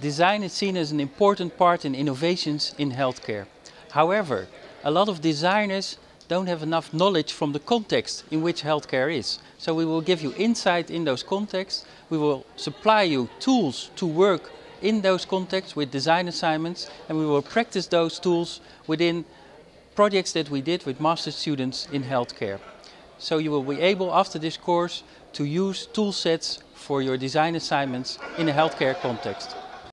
design is seen as an important part in innovations in healthcare. However, a lot of designers don't have enough knowledge from the context in which healthcare is. So we will give you insight in those contexts. We will supply you tools to work in those contexts with design assignments and we will practice those tools within projects that we did with master students in healthcare. So you will be able after this course to use tool sets for your design assignments in a healthcare context.